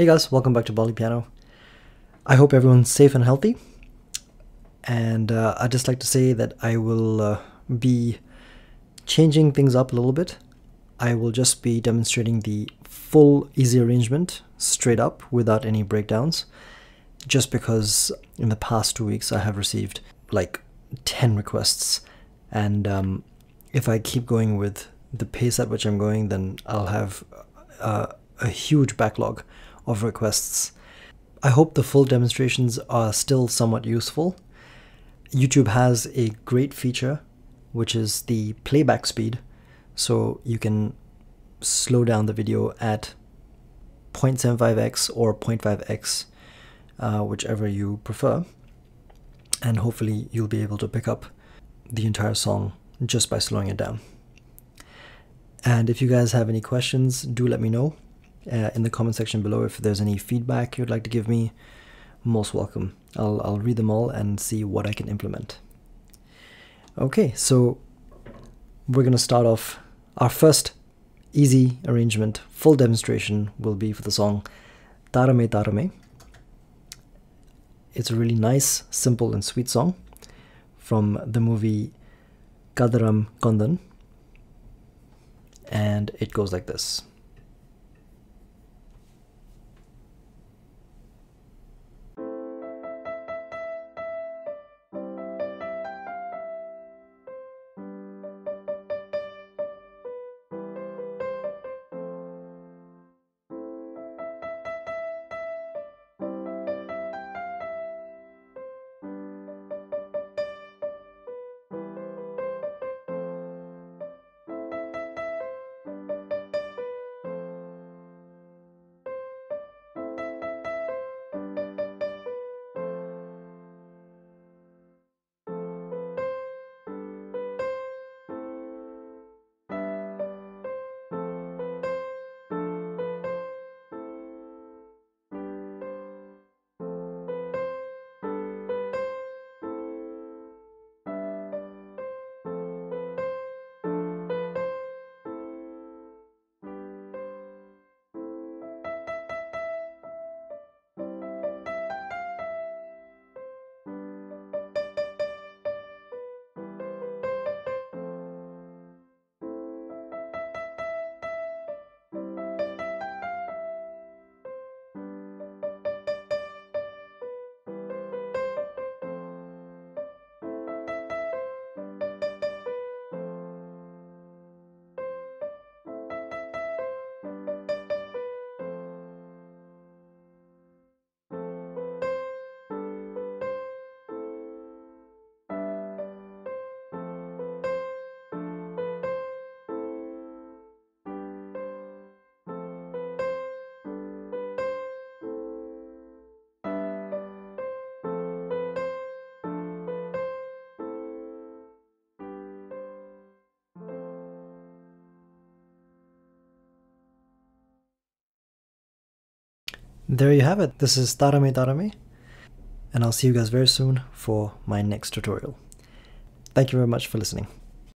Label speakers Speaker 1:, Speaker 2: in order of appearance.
Speaker 1: Hey guys, welcome back to Bollypiano. I hope everyone's safe and healthy. And uh, I'd just like to say that I will uh, be changing things up a little bit. I will just be demonstrating the full easy arrangement straight up without any breakdowns. Just because in the past two weeks I have received like 10 requests. And um, if I keep going with the pace at which I'm going, then I'll have uh, a huge backlog of requests. I hope the full demonstrations are still somewhat useful. YouTube has a great feature, which is the playback speed. So you can slow down the video at 0.75x or 0.5x, uh, whichever you prefer. And hopefully you'll be able to pick up the entire song just by slowing it down. And if you guys have any questions, do let me know uh, in the comment section below if there's any feedback you'd like to give me. Most welcome. I'll, I'll read them all and see what I can implement. Okay, so we're going to start off. Our first easy arrangement, full demonstration, will be for the song Thaarame Thaarame. It's a really nice, simple, and sweet song from the movie Kadaram Kondan. And it goes like this. There you have it. This is Thaarame Thaarame. And I'll see you guys very soon for my next tutorial. Thank you very much for listening.